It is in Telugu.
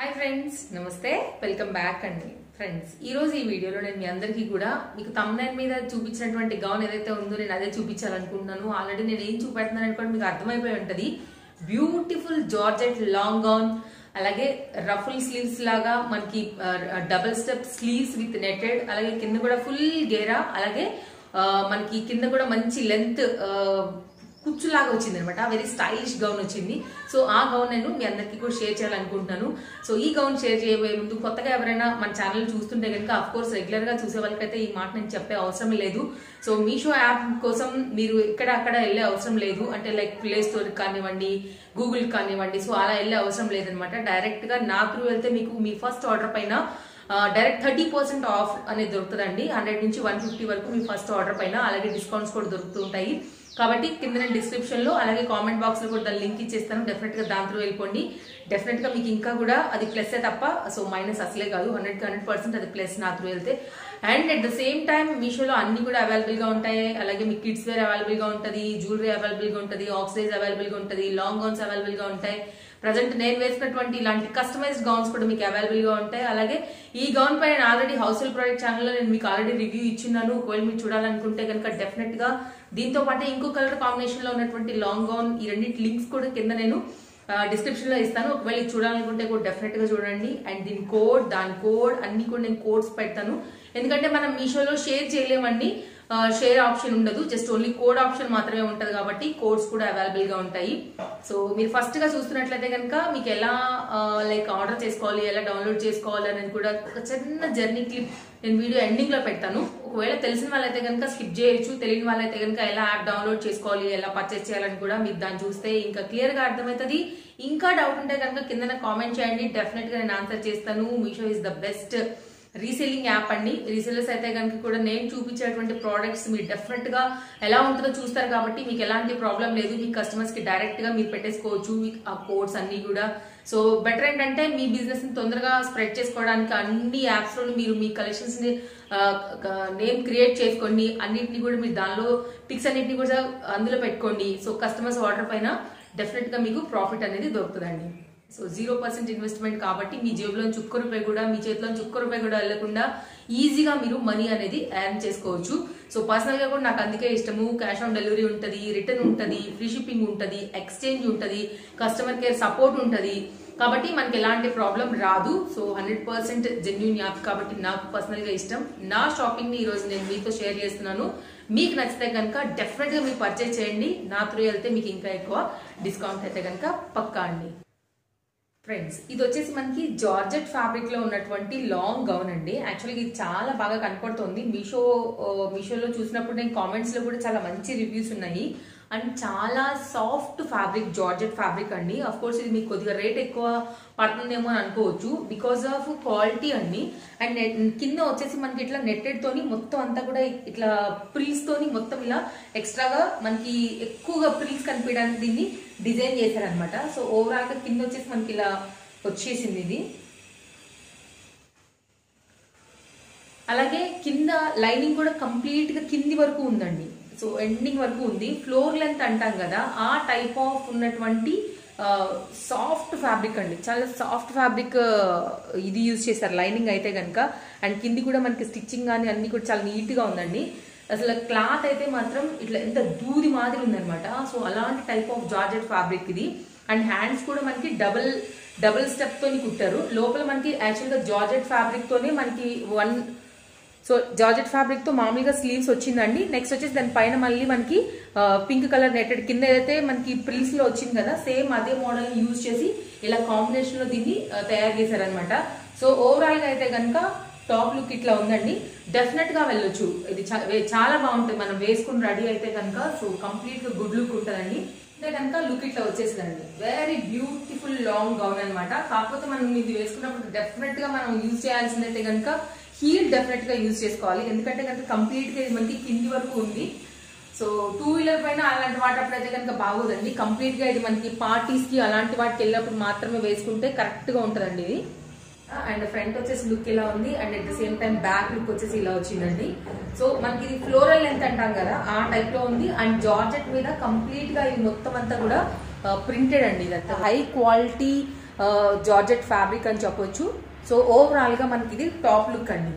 హాయ్ ఫ్రెండ్స్ నమస్తే. వెల్కమ్ బ్యాక్ అండి. ఫ్రెండ్స్ ఈరోజు ఈ వీడియోలో నేను మీ అందరికీ కూడా మీకు తమ్నైన్ మీద చూపించినటువంటి గౌన్ ఏదైతే ఉందో నేను అదే చూపించాలనుకుంటున్నాను. ఆల్రెడీ నేను ఏం చూపెడుతున్నాను అనుకోండి మీకు అర్థమైపోయి ఉంటుంది. బ్యూటిఫుల్ జార్జెట్ లాంగ్ గౌన్ అలాగే రఫుల్ స్లీవ్స్ లాగా మనకి double step sleeves with netted అలాగే కింద కూడా ఫుల్ గేరా అలాగే మనకి కింద కూడా మంచి లెంత్ కుచ్చులాగా వచ్చింది అనమాట వెరీ స్టైలిష్ గౌన్ వచ్చింది. సో ఆ గౌన్ నేను మీ అందరికీ కూడా షేర్ చేయాలనుకుంటున్నాను. సో ఈ గౌన్ షేర్ చేయబోయే ముందు కొత్తగా ఎవరైనా మన ఛానల్ చూస్తుంటే కనుక అఫ్ కోర్స్ రెగ్యులర్గా చూసే వాళ్ళకైతే ఈ మాట నేను చెప్పే అవసరం లేదు. సో మీషో యాప్ కోసం మీరు ఇక్కడ అక్కడ వెళ్ళే అవసరం లేదు. అంటే లైక్ ప్లే స్టోర్ కానివ్వండి గూగుల్ కానివ్వండి సో అలా వెళ్ళే అవసరం లేదనమాట డైరెక్ట్గా నా త్రూ వెళ్తే మీకు మీ ఫస్ట్ ఆర్డర్ పైన డైరెక్ట్ థర్టీ పర్సెంట్ ఆఫ్ అనేది దొరుకుతుందండి. హండ్రెడ్ నుంచి వన్ ఫిఫ్టీ వరకు మీ ఫస్ట్ ఆర్డర్ పైన అలాగే డిస్కౌంట్స్ కూడా దొరుకుతుంటాయి కాబట్టి కింద నేను అలాగే కామెంట్ బాక్స్లో కూడా దాని లింక్ ఇచ్చేస్తాను. డెఫినెట్గా దాంట్లో వెళ్ళిపోండి. డెఫినెట్గా మీకు ఇంకా కూడా అది ప్లస్సే తప్ప సో మైనస్ అసలే కాదు. హండ్రెడ్ హండ్రెడ్ పర్సెంట్ అది ప్లస్ నా త్రూ వెళ్తే. And at the same time మీషోలో అన్ని కూడా అవైలబుల్గా ఉంటాయి. అలాగే మీ కిడ్స్ వేర్ అవైలబుల్గా ఉంటుంది జ్యువెలరీ అవైలబుల్గా ఉంటుంది ఆక్సైజ్ అవైలబుల్గా ఉంటుంది లాంగ్ గౌన్స్ అవైలబుల్గా ఉంటాయి. ప్రజెంట్ నేను వేసినటువంటి ఇలాంటి కస్టమైజ్డ్ గౌన్స్ కూడా మీకు అవైలబుల్గా ఉంటాయి. అలాగే ఈ గౌన్ పైన ఆల్రెడీ హౌస్ ప్రొడక్ట్ ప్రోడక్ట్ ఛానల్లో నేను మీకు ఆల్రెడీ రివ్యూ ఇచ్చిన్నాను. ఒకవేళ మీరు చూడాలనుకుంటే కనుక డెఫినెట్గా దీంతో పాటు ఇంకో కలర్ కాంబినేషన్లో ఉన్నటువంటి లాంగ్ గౌన్ ఈ రెండింటి లింక్స్ కూడా కింద నేను డిస్క్రిప్షన్లో ఇస్తాను. ఒకవేళ చూడాలనుకుంటే కూడా డెఫినెట్గా చూడండి. అండ్ దీని కోడ్ దాని కోడ్ అన్ని కూడా నేను కోడ్స్ పెడతాను. ఎందుకంటే మనం మీషోలో షేర్ చేయలేమండి. షేర్ ఆప్షన్ ఉండదు. జస్ట్ ఓన్లీ కోడ్ ఆప్షన్ మాత్రమే ఉంటుంది కాబట్టి కోడ్స్ కూడా అవైలబుల్గా ఉంటాయి. సో మీరు ఫస్ట్గా చూస్తున్నట్లయితే కనుక మీకు ఎలా లైక్ ఆర్డర్ చేసుకోవాలి ఎలా డౌన్లోడ్ చేసుకోవాలి అనేది కూడా ఒక చిన్న జర్నీ క్లిప్ నేను వీడియో ఎండింగ్లో పెడతాను. ఒకవేళ తెలిసిన వాళ్ళైతే కనుక స్కిప్ చేయొచ్చు. తెలియని వాళ్ళైతే కనుక ఎలా యాప్ డౌన్లోడ్ చేసుకోవాలి ఎలా పర్చేస్ చేయాలని కూడా మీరు దాన్ని చూస్తే ఇంకా క్లియర్గా అర్థమవుతుంది. ఇంకా డౌట్ ఉంటే కనుక కింద కామెంట్ చేయండి. డెఫినెట్గా నేను ఆన్సర్ చేస్తాను. Meesho is the best reselling app అండి. రీసెల్లర్స్ అయితే కనుక కూడా నేను చూపించేటువంటి ప్రోడక్ట్స్ మీరు డెఫినెట్గా ఎలా ఉంటుందో చూస్తారు కాబట్టి మీకు ఎలాంటి ప్రాబ్లం లేదు. మీ కస్టమర్స్కి డైరెక్ట్గా మీరు పెట్టేసుకోవచ్చు. ఆ కోడ్స్ అన్ని కూడా. సో బెటర్ ఏంటంటే మీ బిజినెస్ని తొందరగా స్ప్రెడ్ చేసుకోవడానికి అన్ని యాప్స్లో మీరు మీ కలెక్షన్స్ని నేమ్ క్రియేట్ చేసుకోండి అన్నింటినీ కూడా మీరు దానిలో పిక్స్ అన్నింటినీ కూడా అందులో పెట్టుకోండి. సో కస్టమర్స్ ఆర్డర్ పైన డెఫినెట్గా మీకు ప్రాఫిట్ అనేది దొరుకుతుందండి. సో జీరో పర్సెంట్ ఇన్వెస్ట్మెంట్ కాబట్టి మీ జేబులో చుక్క రూపాయి కూడా మీ చేతిలో చుక్క రూపాయి కూడా వెళ్ళకుండా ఈజీగా మీరు మనీ అనేది ఎర్న్ చేసుకోవచ్చు. సో పర్సనల్గా కూడా నాకు అందుకే ఇష్టము. క్యాష్ ఆన్ డెలివరీ ఉంటుంది రిటర్న్ ఉంటుంది ఫ్రీ షిప్పింగ్ ఉంటుంది ఎక్స్చేంజ్ ఉంటుంది కస్టమర్ కేర్ సపోర్ట్ ఉంటుంది. కాబట్టి మనకి ఎలాంటి ప్రాబ్లం రాదు. So hundred percent genuine app కాబట్టి నాకు పర్సనల్గా ఇష్టం. నా షాపింగ్ని ఈ రోజు నేను మీతో షేర్ చేస్తున్నాను. మీకు నచ్చితే కనుక డెఫినెట్గా మీరు పర్చేజ్ చేయండి. నా త్రూ వెళ్తే మీకు ఇంకా ఎక్కువ డిస్కౌంట్ అయితే కనుక పక్కా అండి. ఫ్రెండ్స్ ఇది వచ్చేసి మనకి జార్జెట్ ఫ్యాబ్రిక్లో ఉన్నటువంటి లాంగ్ గౌన్ అండి. యాక్చువల్గా ఇది చాలా బాగా కనపడుతుంది. మీషో మీషోలో uh, చూసినప్పుడు నేను కామెంట్స్లో కూడా చాలా మంచి రివ్యూస్ ఉన్నాయి. అండ్ చాలా సాఫ్ట్ ఫ్యాబ్రిక్ జార్జెట్ ఫ్యాబ్రిక్ అండి. అఫ్ కోర్స్ ఇది మీకు కొద్దిగా రేట్ ఎక్కువ పడుతుందేమో అని అనుకోవచ్చు. బికాస్ ఆఫ్ క్వాలిటీ అండి. అండ్ కింద వచ్చేసి మనకి ఇట్లా నెట్టెడ్తోని మొత్తం అంతా కూడా ఇట్లా ప్రిల్స్ తోని మొత్తం ఇలా ఎక్స్ట్రాగా మనకి ఎక్కువగా ప్రిల్స్ కనిపించడానికి దీన్ని డిజైన్ చేశారనమాట సో ఓవరాల్గా కింద వచ్చేసి మనకి ఇలా వచ్చేసింది ఇది. అలాగే కింద లైనింగ్ కూడా కంప్లీట్గా కింది వరకు ఉందండి. సో ఎండింగ్ వరకు ఉంది. ఫ్లోర్ లెంత్ అంటాం కదా ఆ టైప్ ఆఫ్ ఉన్నటువంటి సాఫ్ట్ ఫ్యాబ్రిక్ అండి. చాలా సాఫ్ట్ ఫ్యాబ్రిక్ ఇది యూజ్ చేశారు. లైనింగ్ అయితే కనుక అండ్ కింది కూడా మనకి స్టిచ్చింగ్ కానీ అన్ని కూడా చాలా నీట్గా ఉందండి. అసలు క్లాత్ అయితే మాత్రం ఇట్లా ఎంత దూది మాదిరి ఉందనమాట సో అలాంటి టైప్ ఆఫ్ జార్జెట్ ఫ్యాబ్రిక్ ఇది. అండ్ హ్యాండ్స్ కూడా మనకి డబుల్ డబుల్ స్టెప్తో కుట్టారు. లోపల మనకి యాక్చువల్గా జార్జెట్ ఫ్యాబ్రిక్ తోనే మనకి వన్ సో జార్జెట్ ఫ్యాబ్రిక్తో మామూలుగా స్లీవ్స్ వచ్చిందండి. నెక్స్ట్ వచ్చేసి దాని పైన మళ్ళీ మనకి పింక్ కలర్ నెట్టెడ్ కింద ఏదైతే మనకి ప్రిల్స్లో వచ్చింది కదా సేమ్ అదే మోడల్ యూజ్ చేసి ఇలా కాంబినేషన్లో దీన్ని తయారు చేశారనమాట సో ఓవరాల్గా అయితే కనుక టాప్ లుక్ ఇట్లా ఉందండి. డెఫినెట్గా వెళ్ళొచ్చు. ఇది చాలా బాగుంటుంది మనం వేసుకుని రెడీ అయితే కనుక సో కంప్లీట్గా గుడ్ లుక్ ఉంటుందండి. అంటే కనుక లుక్ ఇట్లా వచ్చేసిందండి. వెరీ బ్యూటిఫుల్ లాంగ్ గౌన్ అనమాట కాకపోతే మనం ఇది వేసుకున్నప్పుడు డెఫినెట్గా మనం యూజ్ చేయాల్సిందైతే కనుక హీల్ డెఫినెట్గా యూజ్ చేసుకోవాలి. ఎందుకంటే కనుక కంప్లీట్గా ఇది మనకి కింది వరకు ఉంది. సో టూ వీలర్ పైన అలాంటి వాటప్పుడు అయితే కనుక బాగోదండి. కంప్లీట్గా ఇది మనకి పార్టీస్కి అలాంటి వాటికి వెళ్ళినప్పుడు మాత్రమే వేసుకుంటే కరెక్ట్గా ఉంటదండి ఇది. అండ్ ఫ్రంట్ వచ్చేసి లుక్ ఇలా ఉంది? And at the same time back look వచ్చేసి ఇలా వచ్చిందండి. సో మనకి ఇది ఫ్లోరల్ లెంత్ అంటాం కదా ఆ టైప్లో ఉంది. అండ్ జార్జెట్ మీద కంప్లీట్గా ఇది మొత్తం అంతా కూడా ప్రింటెడ్ అండి ఇదంతా. హై క్వాలిటీ జార్జెట్ ఫ్యాబ్రిక్ అని చెప్పొచ్చు. సో ఓవరాల్గా మనకి ఇది టాప్ లుక్ అండి.